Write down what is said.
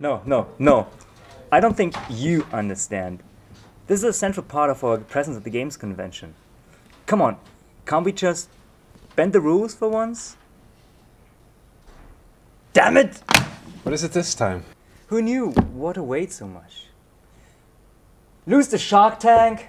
No, no, no. I don't think you understand. This is a central part of our presence at the Games Convention. Come on, can't we just bend the rules for once? Damn it! What is it this time? Who knew water weighed so much? Lose the shark tank?